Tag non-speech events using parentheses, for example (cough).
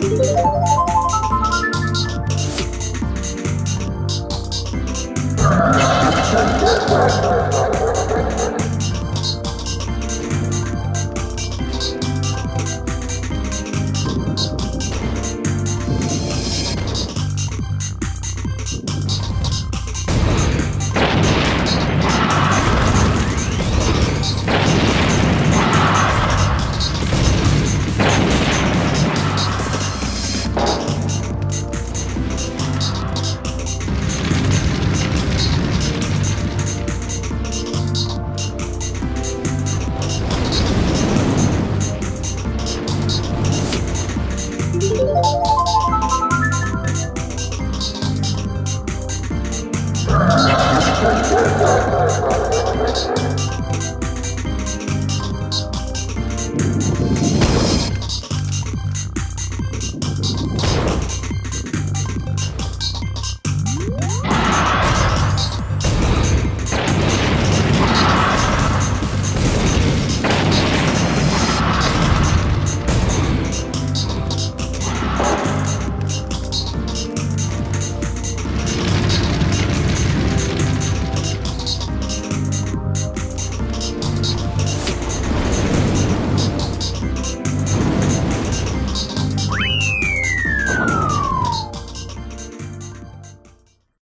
Thank (laughs)